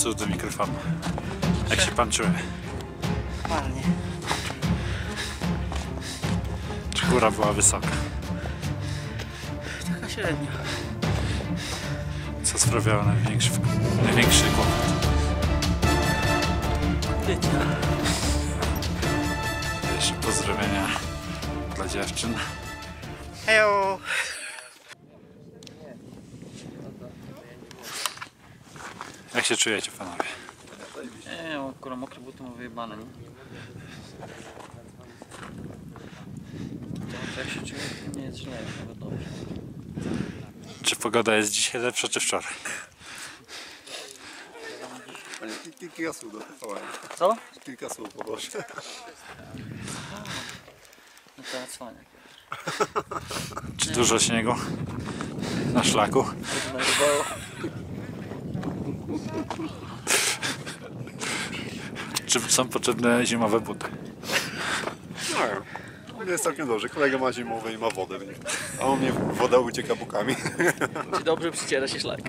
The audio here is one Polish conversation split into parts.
adresu do mikrofonu. Jak się pan czuje? Normalnie. Czy góra była wysoka? Taka średnia. Co sprawiało największy, największy kłopot? Wiecie. Jeszcze pozdrowienia dla dziewczyn. Hejo! Jak się czujecie panowie? Nie, mam kurwa mokre buty mam wyjebane, nie? To jak się czuję? Nie jest źle, nawet dobrze. Czy pogoda jest dzisiaj lepsza czy wczoraj? Kilka słów do. Co? Kilka słów poproszę. No to cwaniak. Czy dużo śniegu na szlaku? Znajdowało. Czy są potrzebne zimowe buty? No, jest całkiem dobrze. Kolega ma zimowe i ma wodę w nich. A u mnie woda ucieka bokami. Czy dobrze przyciera się szlak?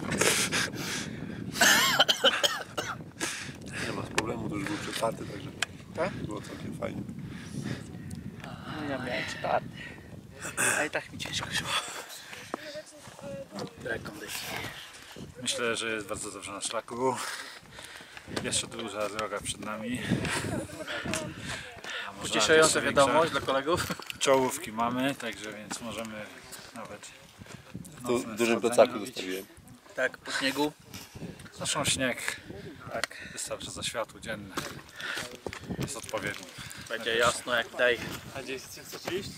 Nie ma problemu, to już był przetarty, także Tak? było całkiem fajnie. No ja miałem cztery. A i tak mi ciężko szło. Brak kondycji. Myślę, że jest bardzo dobrze na szlaku. Jeszcze duża droga przed nami. Pocieszająca wiadomość dla kolegów. Czołówki mamy, także więc możemy nawet nocne w dużym plecaku zostawiłem. Tak, po śniegu. Zresztą śnieg Tak. wystarczy za światło dzienne. Jest odpowiedni. Będzie jasno jak daj. A gdzie chcesz iść?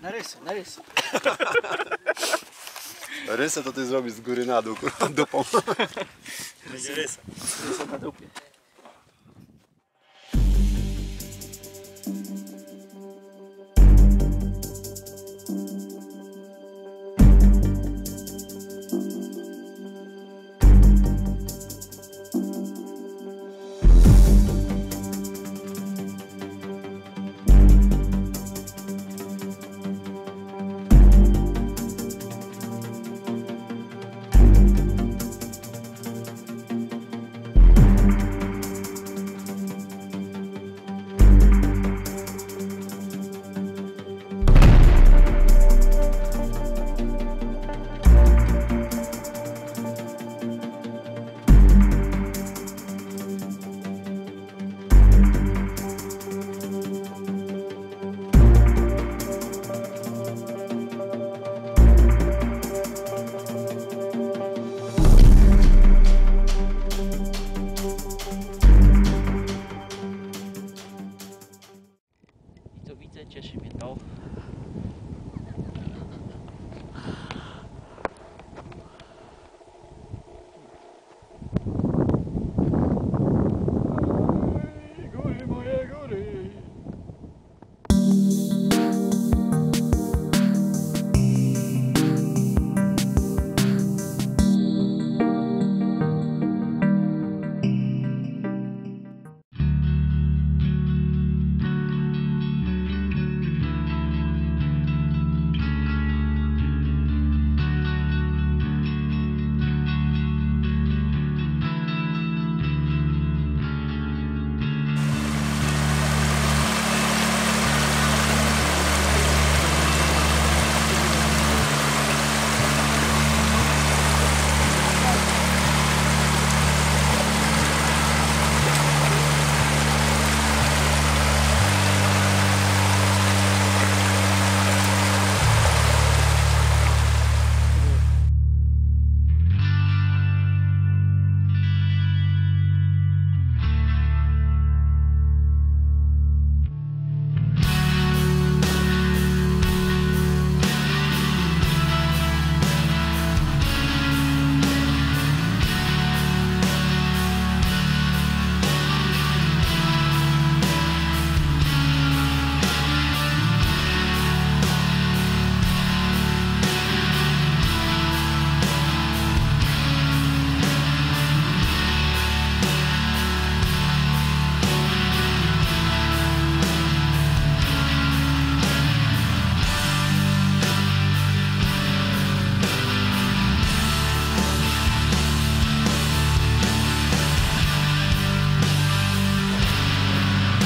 Na rysy, na rysy. Rysę to ty zrobisz z góry na dół, kurwa, dupą. Rysa. Rysa na dupie.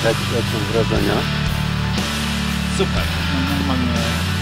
Jak, jak są wrażenia? Super. No, normalnie